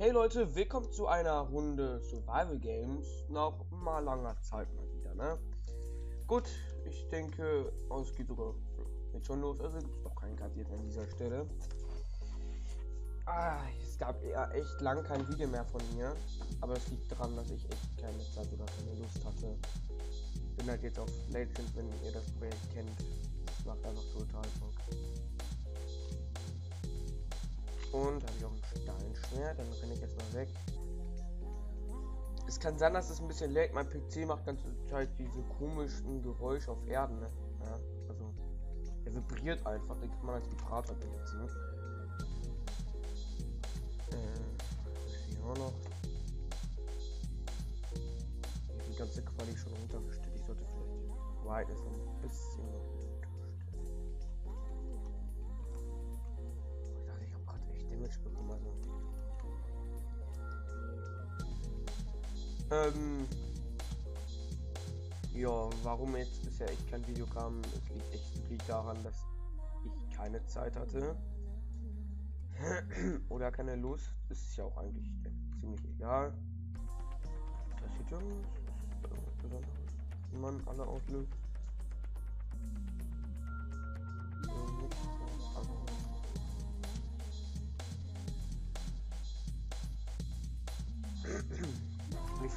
Hey Leute, willkommen zu einer Runde Survival Games. Nach mal langer Zeit mal wieder, ne? Gut, ich denke, oh, es geht sogar jetzt schon los. Also gibt es noch keinen jetzt an dieser Stelle. Ah, es gab ja echt lang kein Video mehr von mir. Aber es liegt daran, dass ich echt keine Zeit oder keine Lust hatte. Bin halt jetzt auf Legend, wenn ihr das Projekt kennt. Das macht einfach total Bock. Und habe ich auch ein Steinschwert, dann renne ich jetzt mal weg. Es kann sein, dass es ein bisschen lag. Mein PC macht ganz Zeit diese komischen Geräusche auf Erden. Ne? Ja, also er vibriert einfach. Den kann man als Vibrator benutzen. Äh, hier auch noch. Die ganze Quali schon runtergestellt. Ich sollte vielleicht White ist ein bisschen Damage bekommen. Also. Ähm. Ja, warum jetzt bisher echt kein Video kam, es liegt echt liegt daran, dass ich keine Zeit hatte. Oder keine Lust. Das ist ja auch eigentlich ziemlich egal. Das sieht ja besonders, wenn man alle auslöst.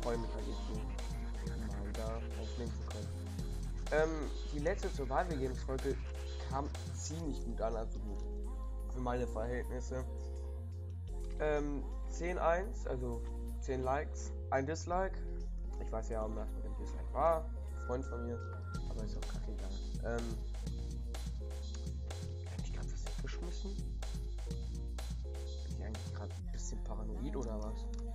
Freue mich halt jetzt mal wieder aufnehmen zu können. Ähm, die letzte Survival Games Folge kam ziemlich gut an, also gut. Für meine Verhältnisse. Ähm, 10-1, also 10 Likes, ein Dislike. Ich weiß ja, was mit dem Dislike war. Ein Freund von mir, aber ist auch kacke egal. Ähm, ich gerade was weggeschmissen? Bin ich eigentlich gerade ein bisschen paranoid oder was?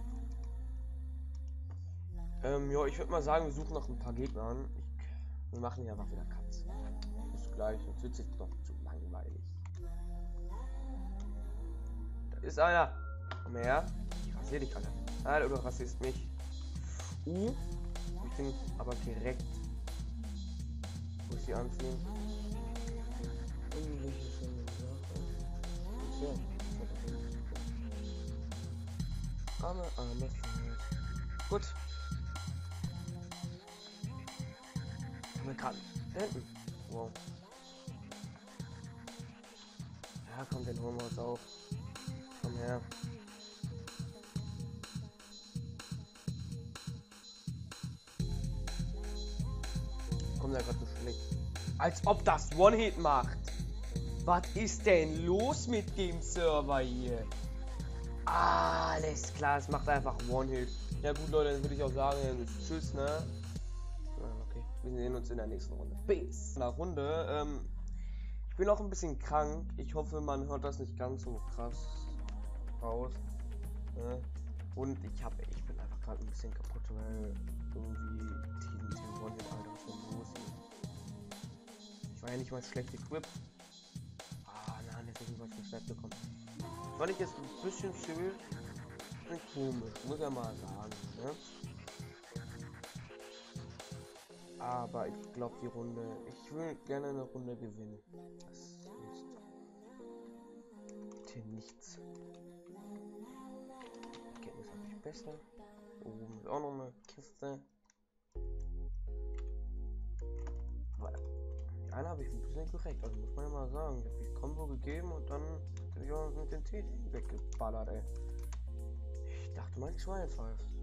Ähm, ja, ich würde mal sagen, wir suchen noch ein paar Gegner an. Ich, wir machen ja einfach wieder Cuts. Bis gleich, sonst wird es doch zu langweilig. Da ist einer. Komm her. Ich rasiere dich, Alter. Alter, du rasierst mich. Uh. Ich bin aber direkt. Muss sie anziehen. Arme, arme, Gut. Gerade. Da hinten. Wow. Ja, komm, den holen wir uns auf. Komm her. Kommt da gerade so schlecht. Als ob das One-Hit macht. Was ist denn los mit dem Server hier? Alles klar, es macht einfach One-Hit. Ja gut, Leute, dann würde ich auch sagen, tschüss, ne? Wir sehen uns in der nächsten Runde. Bis. In der Runde. Ähm, ich bin auch ein bisschen krank. Ich hoffe, man hört das nicht ganz so krass raus. Ne? Und ich habe, ich bin einfach gerade ein bisschen kaputt, weil irgendwie TNT One Hit Items so los Ich war ja nicht mal schlecht equipped. Ah, nein, jetzt ist was Schwert bekommen. Fand ich jetzt ein bisschen viel komisch, muss ja mal sagen. Ne? Aber ich glaube die Runde. Ich will gerne eine Runde gewinnen. Das hilft. Hier nichts. Ergebnis habe ich besser. Oben ist auch noch eine Kiste. Aber die eine habe ich ein bisschen gerecht. Also muss man ja mal sagen. Ich habe die Combo gegeben und dann habe ich auch mit den TT weggeballert, ey. Ich dachte mein Schwein pfeift.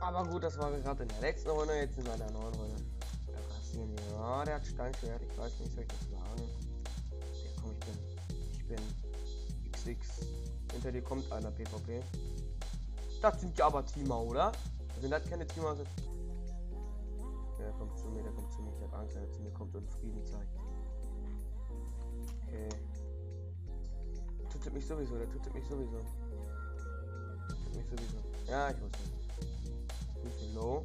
Aber gut, das war gerade in der letzten Runde, jetzt in einer neuen Runde. Passieren ja, der hat Steinschwert, ich weiß nicht, soll ich das sagen? Der komm, ich bin. Ich bin XX. Hinter dir kommt einer PvP. Das sind ja aber Teamer, oder? Sind das keine Teamer? Der kommt zu mir, der kommt zu mir. Ich habe Angst, wenn er zu mir kommt und Frieden zeigt. Okay. Tut mich sowieso, der tut mich sowieso. Tut mich sowieso. Ja, ich muss nicht. Hello.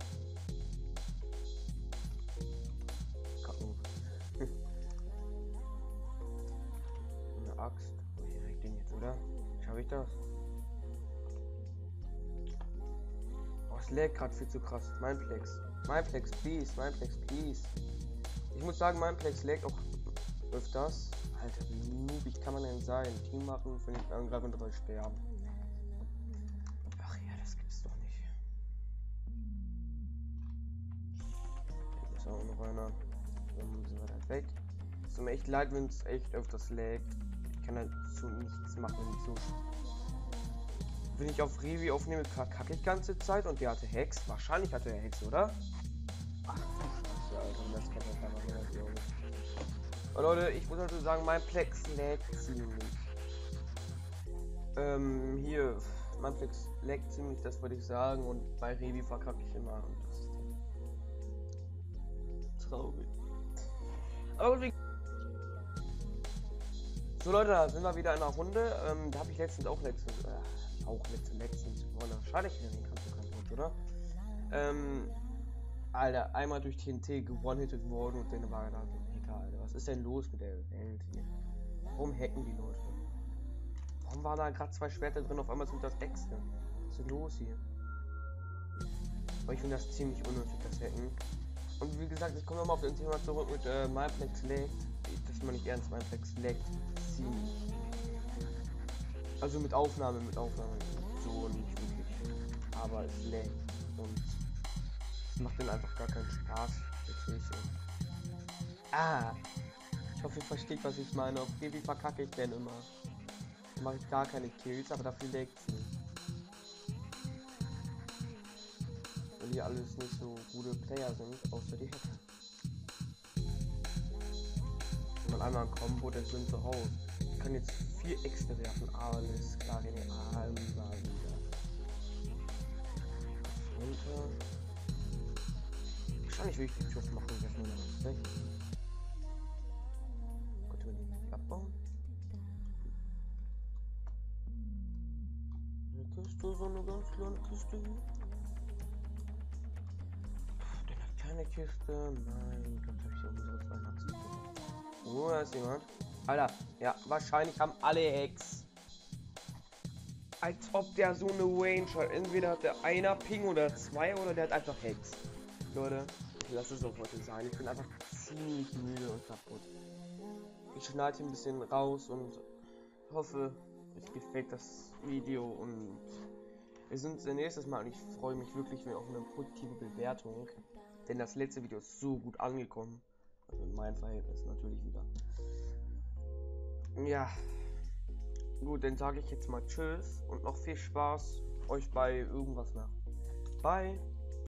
Kacken. Eine Axt. Wo oh, ich den jetzt, oder? Schaffe ich das? Oh, es lädt gerade viel zu krass. Mein Plex. Mein Plex, please. Mein Plex, please. Ich muss sagen, mein Plex lädt auch öfters. Alter, wie noobig kann man denn sein? Team machen, finde ich angreifen und dabei sterben. Ist auch noch einer. Dann sind wir da weg. Es tut mir echt leid, wenn es echt öfters laggt. Ich kann dazu nichts machen, wenn ich so. Wenn ich auf Revi aufnehme, kacke ich ganze Zeit und der hatte Hex. Wahrscheinlich hatte er Hex, oder? Ach du Scheiße, Alter. Das kann ich einfach nicht, ich. Und Leute, ich muss also sagen, mein Plex laggt ziemlich. Ähm, hier, mein Plex laggt ziemlich, das würde ich sagen. Und bei Revi verkacke ich immer. Und traurig. Aber gut, so Leute, da sind wir wieder in einer Runde. Ähm, da habe ich letztens auch letztens, äh, auch letztens, letztens gewonnen. Schade, ich den kannst du oder? Ähm, Alter, einmal durch TNT gewonnen worden und dann war er da so Hacker, Alter. Was ist denn los mit der Welt hier? Warum hacken die Leute? Warum waren da gerade zwei Schwerter drin, auf einmal sind das Äxte? Was ist denn los hier? Aber ich finde das ziemlich unnötig, das Hacken. Und wie gesagt, ich komme nochmal auf das Thema zurück mit äh, Myplex laggt. Das ist mal nicht ernst, Myplex laggt ziemlich. Also mit Aufnahme, mit Aufnahme. So nicht wirklich. Aber es laggt. Und es macht dann einfach gar keinen Spaß. Ah! Ich hoffe, ihr versteht, was ich meine. Auf wie verkacke ich denn immer? Mache ich gar keine Kills, aber dafür laggt es die alles nicht so gute Player sind, außer die Hacker. Wenn man einmal ein Combo, dann sind sie raus. Ich kann jetzt vier Äxte werfen, alles klar, den Arm war wieder. Runter. Wahrscheinlich will ich den Schuss machen, werfen wir noch weg. Gut, wir den nicht abbauen. Eine Kiste, so eine ganz kleine Kiste hier. Keine Kiste. Mein Gott, hab ich unsere Weihnachtskiste. Oh, ist jemand. Alter, ja, wahrscheinlich haben alle Hex. Als ob der so eine Range hat. Entweder hat der einer Ping oder zwei oder der hat einfach Hex. Leute, ich lasse es auch heute sein. Ich bin einfach ziemlich müde und kaputt. Ich schneide ein bisschen raus und hoffe, euch gefällt das Video und wir sehen uns nächstes Mal und ich freue mich wirklich auf eine positive Bewertung. Denn das letzte Video ist so gut angekommen. Also in meinem Verhältnis natürlich wieder. Ja. Gut, dann sage ich jetzt mal Tschüss und noch viel Spaß euch bei irgendwas nach. Bye.